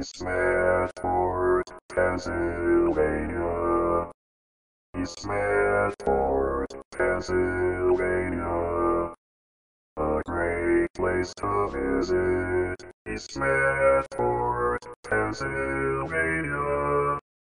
East Medford, Pennsylvania. East Medford, Pennsylvania. A great place to visit. East Medford, Pennsylvania.